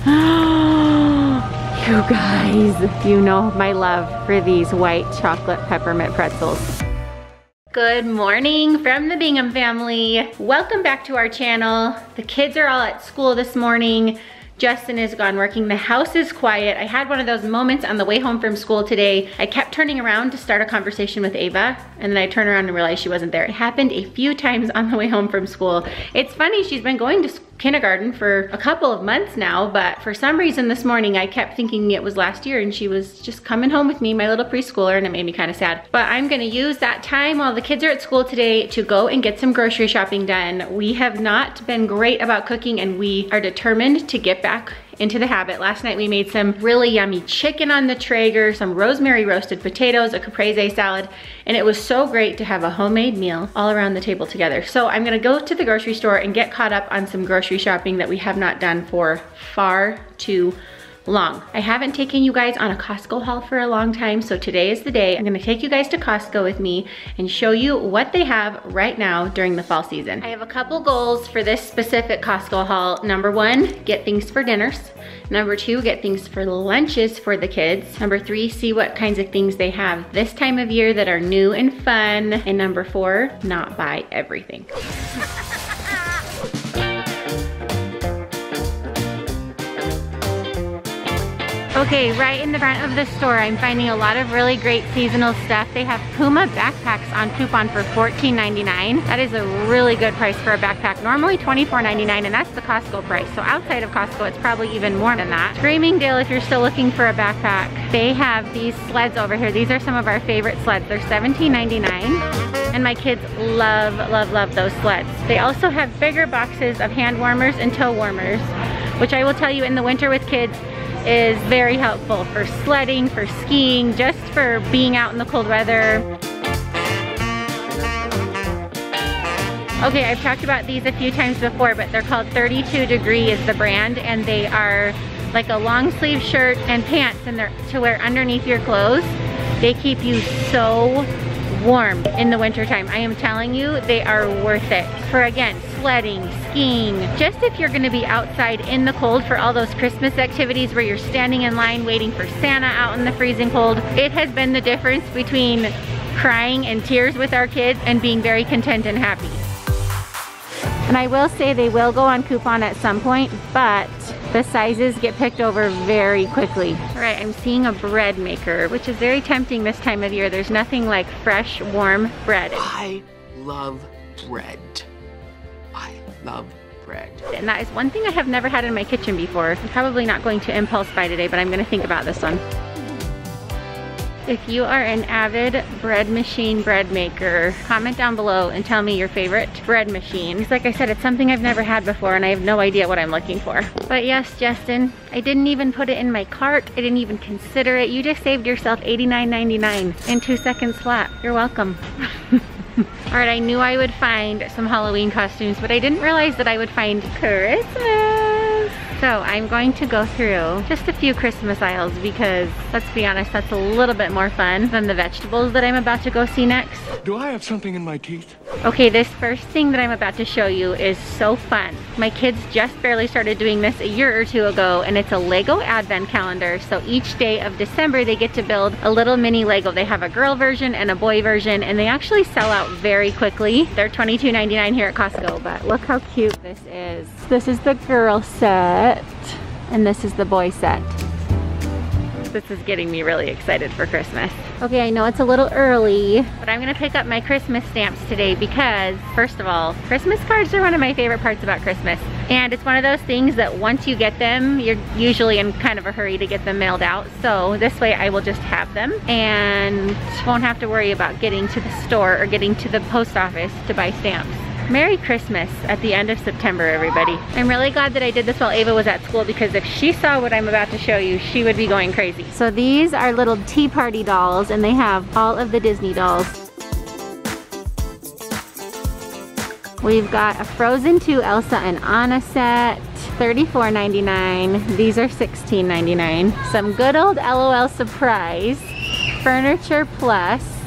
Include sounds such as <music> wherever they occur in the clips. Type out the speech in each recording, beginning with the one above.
<gasps> you guys, you know my love for these white chocolate peppermint pretzels. Good morning from the Bingham family. Welcome back to our channel. The kids are all at school this morning. Justin is gone working. The house is quiet. I had one of those moments on the way home from school today. I kept turning around to start a conversation with Ava, and then I turned around and realized she wasn't there. It happened a few times on the way home from school. It's funny, she's been going to kindergarten for a couple of months now, but for some reason this morning I kept thinking it was last year and she was just coming home with me, my little preschooler, and it made me kind of sad. But I'm gonna use that time while the kids are at school today to go and get some grocery shopping done. We have not been great about cooking and we are determined to get back into the habit. Last night we made some really yummy chicken on the Traeger, some rosemary roasted potatoes, a caprese salad, and it was so great to have a homemade meal all around the table together. So I'm gonna go to the grocery store and get caught up on some grocery shopping that we have not done for far too long. I haven't taken you guys on a Costco haul for a long time, so today is the day. I'm gonna take you guys to Costco with me and show you what they have right now during the fall season. I have a couple goals for this specific Costco haul. Number one, get things for dinners. Number two, get things for lunches for the kids. Number three, see what kinds of things they have this time of year that are new and fun. And number four, not buy everything. <laughs> Okay, right in the front of the store, I'm finding a lot of really great seasonal stuff. They have Puma backpacks on coupon for $14.99. That is a really good price for a backpack. Normally $24.99 and that's the Costco price. So outside of Costco, it's probably even more than that. Screaming Dale if you're still looking for a backpack. They have these sleds over here. These are some of our favorite sleds. They're $17.99 and my kids love, love, love those sleds. They also have bigger boxes of hand warmers and toe warmers, which I will tell you in the winter with kids, is very helpful for sledding, for skiing, just for being out in the cold weather. Okay, I've talked about these a few times before, but they're called 32 Degree is the brand, and they are like a long sleeve shirt and pants and they're to wear underneath your clothes. They keep you so warm in the wintertime. I am telling you, they are worth it. For again, sledding, skiing, just if you're gonna be outside in the cold for all those Christmas activities where you're standing in line waiting for Santa out in the freezing cold, it has been the difference between crying and tears with our kids and being very content and happy. And I will say they will go on coupon at some point, but the sizes get picked over very quickly. All right, I'm seeing a bread maker, which is very tempting this time of year. There's nothing like fresh, warm bread. I love bread. Love bread. And that is one thing I have never had in my kitchen before. I'm probably not going to impulse buy today, but I'm gonna think about this one. If you are an avid bread machine bread maker, comment down below and tell me your favorite bread machine. Because like I said, it's something I've never had before and I have no idea what I'm looking for. But yes, Justin, I didn't even put it in my cart. I didn't even consider it. You just saved yourself $89.99 in two seconds flat. You're welcome. <laughs> All right, I knew I would find some Halloween costumes, but I didn't realize that I would find Christmas. So I'm going to go through just a few Christmas aisles because let's be honest, that's a little bit more fun than the vegetables that I'm about to go see next. Do I have something in my teeth? Okay, this first thing that I'm about to show you is so fun. My kids just barely started doing this a year or two ago and it's a Lego advent calendar. So each day of December they get to build a little mini Lego. They have a girl version and a boy version and they actually sell out very quickly. They're $22.99 here at Costco, but look how cute this is. This is the girl set set and this is the boy set. This is getting me really excited for Christmas. Okay, I know it's a little early, but I'm gonna pick up my Christmas stamps today because, first of all, Christmas cards are one of my favorite parts about Christmas. And it's one of those things that once you get them, you're usually in kind of a hurry to get them mailed out. So this way I will just have them and won't have to worry about getting to the store or getting to the post office to buy stamps. Merry Christmas at the end of September, everybody. I'm really glad that I did this while Ava was at school because if she saw what I'm about to show you, she would be going crazy. So these are little tea party dolls and they have all of the Disney dolls. We've got a Frozen 2 Elsa and Anna set, $34.99. These are $16.99. Some good old LOL Surprise, Furniture Plus,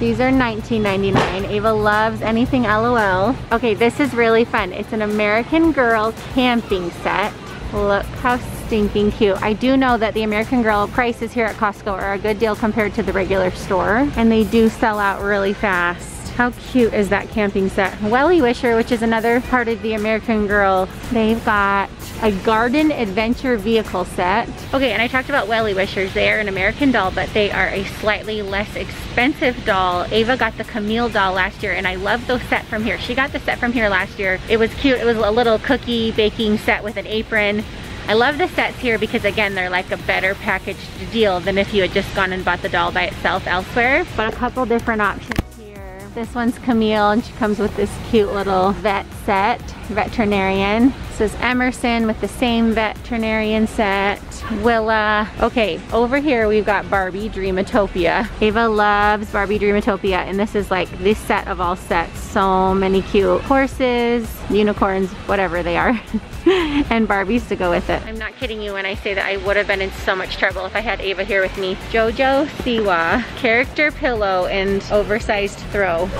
these are $19.99. Ava loves anything LOL. Okay, this is really fun. It's an American Girl camping set. Look how stinking cute. I do know that the American Girl prices here at Costco are a good deal compared to the regular store and they do sell out really fast. How cute is that camping set? WellieWisher, which is another part of the American Girl, they've got a garden adventure vehicle set. Okay, and I talked about WellieWishers. They are an American doll, but they are a slightly less expensive doll. Ava got the Camille doll last year, and I love those set from here. She got the set from here last year. It was cute. It was a little cookie baking set with an apron. I love the sets here because again, they're like a better packaged deal than if you had just gone and bought the doll by itself elsewhere. But a couple different options here. this one's Camille and she comes with this cute little vet set, veterinarian. This is Emerson with the same veterinarian set. Willa. Okay, over here we've got Barbie Dreamtopia. Ava loves Barbie Dreamtopia and this is like this set of all sets. So many cute horses, unicorns, whatever they are. <laughs> and Barbies to go with it. I'm not kidding you when I say that I would have been in so much trouble if I had Ava here with me. Jojo Siwa, character pillow and oversized throw.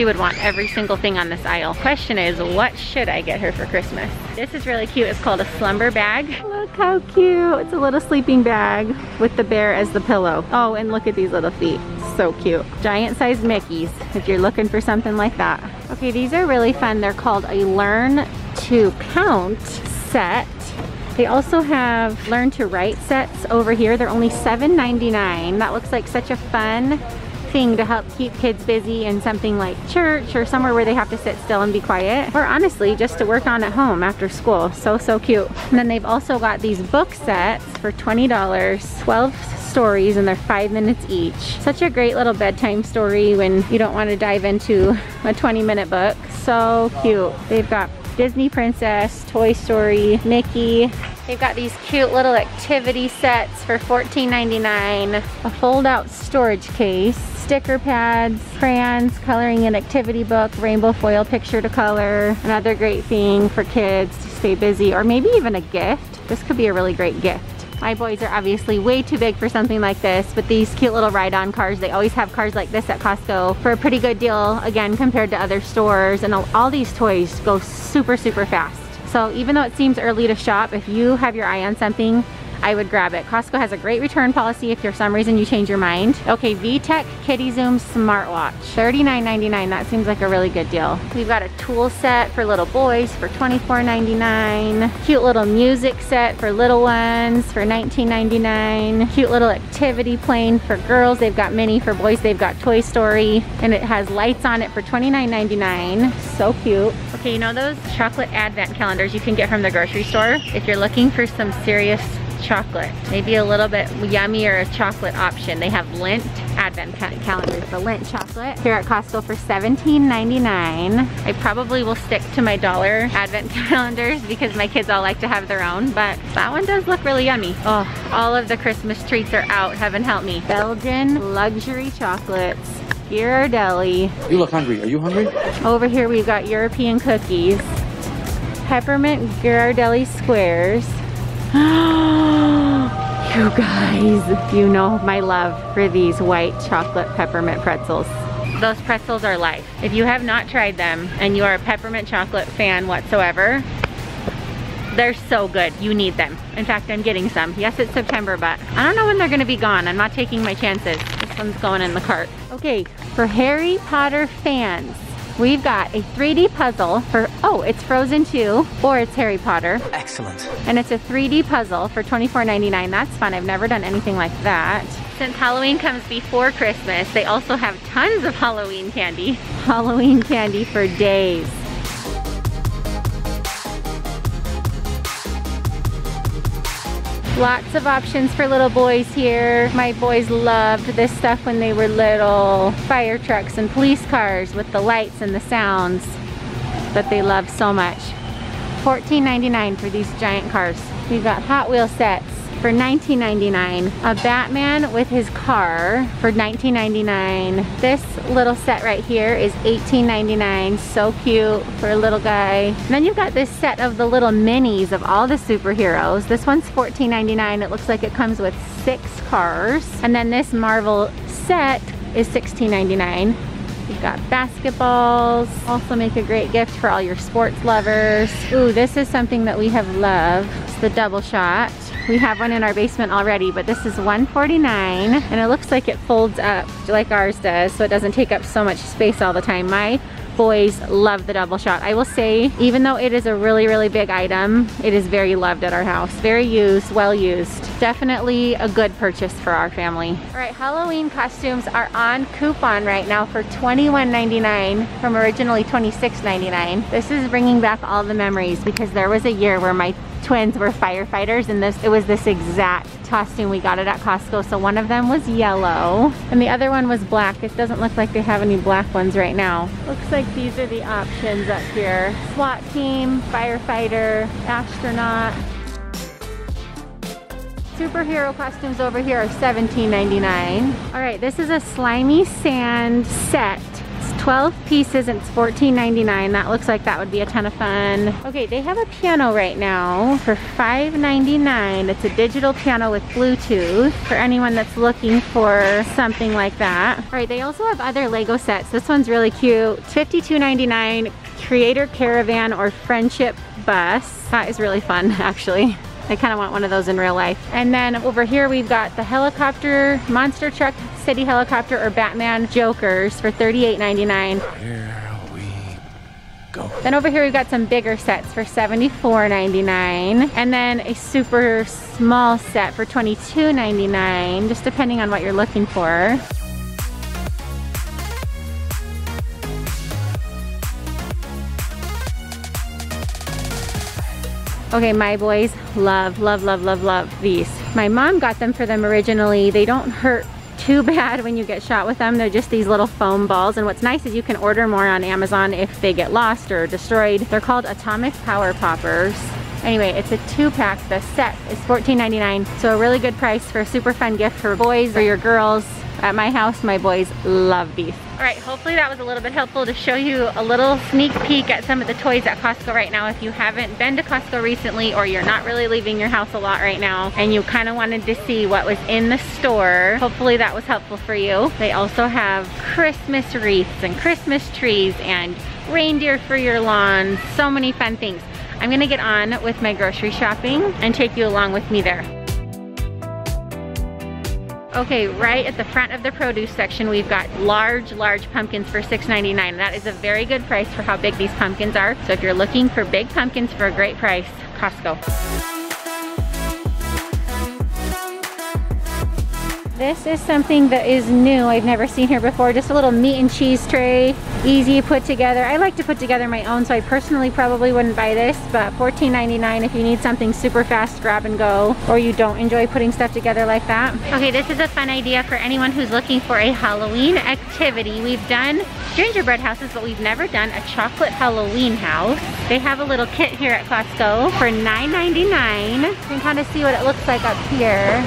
She would want every single thing on this aisle. Question is, what should I get her for Christmas? This is really cute. It's called a slumber bag. Look how cute. It's a little sleeping bag with the bear as the pillow. Oh, and look at these little feet. So cute. Giant sized Mickeys, if you're looking for something like that. Okay, these are really fun. They're called a Learn to Count set. They also have Learn to Write sets over here. They're only $7.99. That looks like such a fun thing to help keep kids busy in something like church or somewhere where they have to sit still and be quiet or honestly just to work on at home after school. So so cute. And then they've also got these book sets for $20 12 stories and they're five minutes each. Such a great little bedtime story when you don't want to dive into a 20 minute book. So cute. They've got Disney Princess, Toy Story, Mickey. They've got these cute little activity sets for $14.99. A fold out storage case sticker pads, crayons, coloring and activity book, rainbow foil picture to color. Another great thing for kids to stay busy or maybe even a gift. This could be a really great gift. My boys are obviously way too big for something like this, but these cute little ride-on cars, they always have cars like this at Costco for a pretty good deal, again, compared to other stores. And all these toys go super, super fast. So even though it seems early to shop, if you have your eye on something, I would grab it. Costco has a great return policy if for some reason you change your mind. Okay, VTech KidiZoom smartwatch, $39.99. That seems like a really good deal. We've got a tool set for little boys for $24.99. Cute little music set for little ones for $19.99. Cute little activity plane for girls. They've got mini for boys. They've got Toy Story and it has lights on it for $29.99. So cute. Okay, you know those chocolate advent calendars you can get from the grocery store? If you're looking for some serious chocolate. Maybe a little bit yummier a chocolate option. They have Lindt advent calendars, the Lindt chocolate here at Costco for $17.99. I probably will stick to my dollar advent <laughs> calendars because my kids all like to have their own, but that one does look really yummy. Oh, all of the Christmas treats are out, heaven help me. Belgian luxury chocolates. Ghirardelli. You look hungry. Are you hungry? Over here we've got European cookies. Peppermint Ghirardelli squares. <gasps> you guys, you know my love for these white chocolate peppermint pretzels. Those pretzels are life. If you have not tried them and you are a peppermint chocolate fan whatsoever, they're so good. You need them. In fact, I'm getting some. Yes, it's September, but I don't know when they're gonna be gone. I'm not taking my chances. This one's going in the cart. Okay, for Harry Potter fans, We've got a 3D puzzle for, oh, it's Frozen 2 or it's Harry Potter. Excellent. And it's a 3D puzzle for $24.99. That's fun. I've never done anything like that. Since Halloween comes before Christmas, they also have tons of Halloween candy. Halloween candy for days. Lots of options for little boys here. My boys loved this stuff when they were little. Fire trucks and police cars with the lights and the sounds that they love so much. $14.99 for these giant cars. We've got Hot Wheel sets for $19.99. A Batman with his car for $19.99. This little set right here is $18.99. So cute for a little guy. And then you've got this set of the little minis of all the superheroes. This one's $14.99. It looks like it comes with six cars. And then this Marvel set is $16.99. We've got basketballs. Also make a great gift for all your sports lovers. Ooh, this is something that we have loved. It's the double shot. We have one in our basement already, but this is 149 and it looks like it folds up like ours does so it doesn't take up so much space all the time. My boys love the double shot. I will say, even though it is a really, really big item, it is very loved at our house. Very used, well used. Definitely a good purchase for our family. All right, Halloween costumes are on coupon right now for $21.99 from originally $26.99. This is bringing back all the memories because there was a year where my twins were firefighters and this it was this exact costume we got it at Costco. So one of them was yellow. And the other one was black. It doesn't look like they have any black ones right now. Looks like these are the options up here. SWAT team firefighter astronaut. Superhero costumes over here are $17.99 all right this is a slimy sand set 12 pieces and it's $14.99. That looks like that would be a ton of fun. Okay, they have a piano right now for $5.99. It's a digital piano with Bluetooth for anyone that's looking for something like that. All right, they also have other Lego sets. This one's really cute. $52.99 Creator Caravan or Friendship Bus. That is really fun, <laughs> actually. I kind of want one of those in real life. And then over here we've got the helicopter, monster truck, city helicopter, or Batman Jokers for $38.99. Here we go. Then over here we've got some bigger sets for $74.99. And then a super small set for $22.99, just depending on what you're looking for. Okay, my boys love, love, love, love, love these. My mom got them for them originally. They don't hurt too <laughs> bad when you get shot with them. They're just these little foam balls. And what's nice is you can order more on Amazon if they get lost or destroyed. They're called Atomic Power Poppers. Anyway, it's a two pack. The set is $14.99. So a really good price for a super fun gift for boys or your girls. At my house, my boys love these. All right, hopefully that was a little bit helpful to show you a little sneak peek at some of the toys at Costco right now. If you haven't been to Costco recently or you're not really leaving your house a lot right now and you kind of wanted to see what was in the store, hopefully that was helpful for you. They also have Christmas wreaths and Christmas trees and reindeer for your lawn. So many fun things. I'm gonna get on with my grocery shopping and take you along with me there. Okay, right at the front of the produce section, we've got large, large pumpkins for $6.99. That is a very good price for how big these pumpkins are. So if you're looking for big pumpkins for a great price, Costco. This is something that is new. I've never seen here before. Just a little meat and cheese tray. Easy put together. I like to put together my own, so I personally probably wouldn't buy this, but $14.99 if you need something super fast, grab and go, or you don't enjoy putting stuff together like that. Okay, this is a fun idea for anyone who's looking for a Halloween activity. We've done gingerbread houses, but we've never done a chocolate Halloween house. They have a little kit here at Costco for $9.99. You can kind of see what it looks like up here.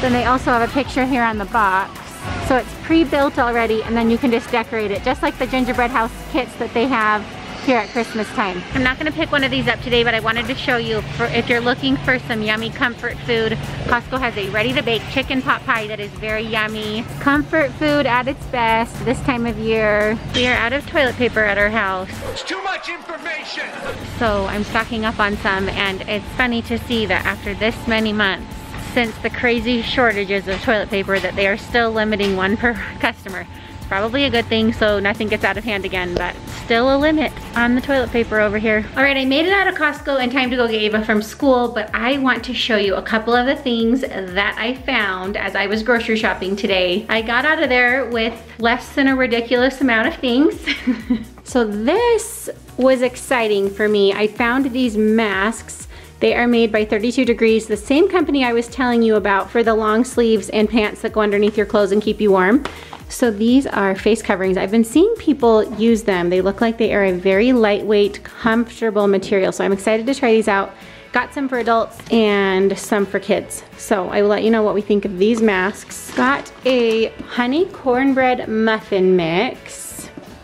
Then they also have a picture here on the box. So it's pre-built already and then you can just decorate it just like the gingerbread house kits that they have here at Christmas time. I'm not gonna pick one of these up today, but I wanted to show you for if you're looking for some yummy comfort food, Costco has a ready-to-bake chicken pot pie that is very yummy. Comfort food at its best this time of year. We are out of toilet paper at our house. It's too much information! So I'm stocking up on some and it's funny to see that after this many months, since the crazy shortages of toilet paper that they are still limiting one per <laughs> customer. It's probably a good thing so nothing gets out of hand again, but still a limit on the toilet paper over here. All right, I made it out of Costco in time to go get Ava from school, but I want to show you a couple of the things that I found as I was grocery shopping today. I got out of there with less than a ridiculous amount of things. <laughs> so this was exciting for me. I found these masks they are made by 32 Degrees, the same company I was telling you about for the long sleeves and pants that go underneath your clothes and keep you warm. So these are face coverings. I've been seeing people use them. They look like they are a very lightweight, comfortable material. So I'm excited to try these out. Got some for adults and some for kids. So I will let you know what we think of these masks. Got a honey cornbread muffin mix.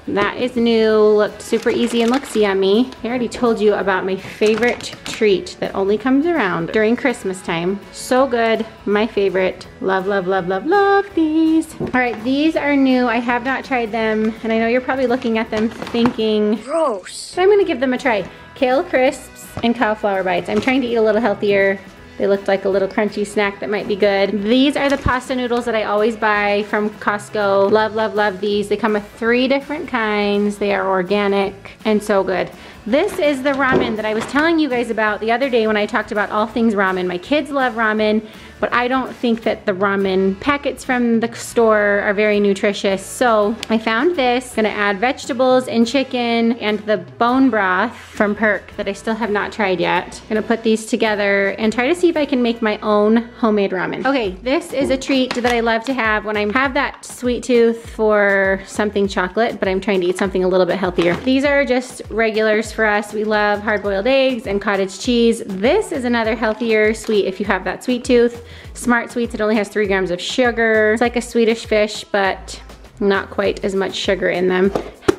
That is new, looked super easy and looks yummy. I already told you about my favorite treat that only comes around during Christmas time. So good, my favorite. Love, love, love, love, love these. All right, these are new. I have not tried them, and I know you're probably looking at them thinking, gross. But I'm gonna give them a try. Kale crisps and cauliflower bites. I'm trying to eat a little healthier they looked like a little crunchy snack that might be good. These are the pasta noodles that I always buy from Costco. Love, love, love these. They come with three different kinds. They are organic and so good. This is the ramen that I was telling you guys about the other day when I talked about all things ramen. My kids love ramen but I don't think that the ramen packets from the store are very nutritious. So I found this, gonna add vegetables and chicken and the bone broth from Perk that I still have not tried yet. Gonna put these together and try to see if I can make my own homemade ramen. Okay, this is a treat that I love to have when I have that sweet tooth for something chocolate, but I'm trying to eat something a little bit healthier. These are just regulars for us. We love hard-boiled eggs and cottage cheese. This is another healthier sweet if you have that sweet tooth. Smart Sweets, it only has three grams of sugar. It's like a Swedish fish, but not quite as much sugar in them.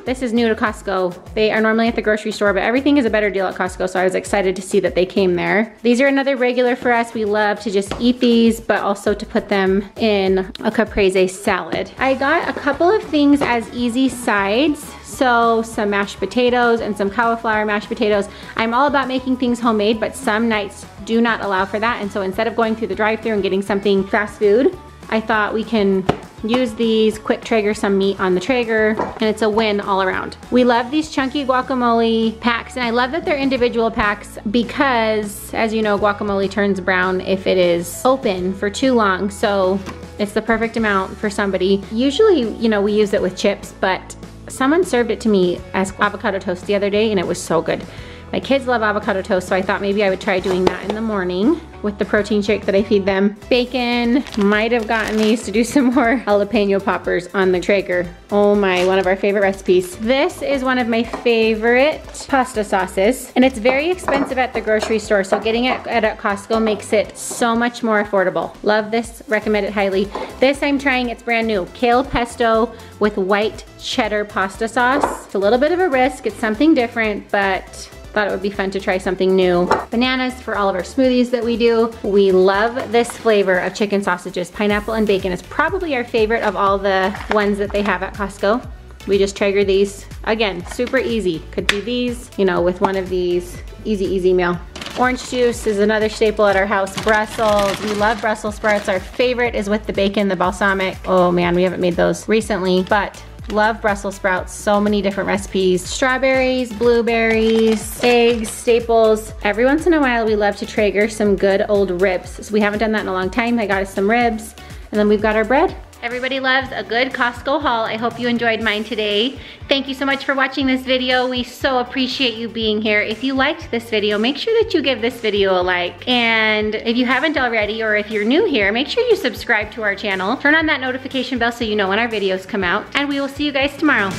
This is new to Costco. They are normally at the grocery store, but everything is a better deal at Costco, so I was excited to see that they came there. These are another regular for us. We love to just eat these, but also to put them in a caprese salad. I got a couple of things as easy sides. So some mashed potatoes and some cauliflower mashed potatoes. I'm all about making things homemade, but some nights do not allow for that. And so instead of going through the drive through and getting something fast food, I thought we can use these, quick Traeger some meat on the Traeger, and it's a win all around. We love these chunky guacamole packs, and I love that they're individual packs because, as you know, guacamole turns brown if it is open for too long, so it's the perfect amount for somebody. Usually, you know, we use it with chips, but someone served it to me as avocado toast the other day, and it was so good. My kids love avocado toast, so I thought maybe I would try doing that in the morning with the protein shake that I feed them. Bacon, might have gotten these to do <laughs> some more jalapeno poppers on the Traeger. Oh my, one of our favorite recipes. This is one of my favorite pasta sauces, and it's very expensive at the grocery store, so getting it at Costco makes it so much more affordable. Love this, recommend it highly. This I'm trying, it's brand new. Kale pesto with white cheddar pasta sauce. It's a little bit of a risk, it's something different, but Thought it would be fun to try something new. Bananas for all of our smoothies that we do. We love this flavor of chicken sausages. Pineapple and bacon is probably our favorite of all the ones that they have at Costco. We just Traeger these. Again, super easy. Could do these, you know, with one of these. Easy, easy meal. Orange juice is another staple at our house. Brussels, we love Brussels sprouts. Our favorite is with the bacon, the balsamic. Oh man, we haven't made those recently, but Love Brussels sprouts, so many different recipes. Strawberries, blueberries, eggs, staples. Every once in a while we love to Traeger some good old ribs. So we haven't done that in a long time. I got us some ribs and then we've got our bread. Everybody loves a good Costco haul. I hope you enjoyed mine today. Thank you so much for watching this video. We so appreciate you being here. If you liked this video, make sure that you give this video a like. And if you haven't already, or if you're new here, make sure you subscribe to our channel. Turn on that notification bell so you know when our videos come out. And we will see you guys tomorrow.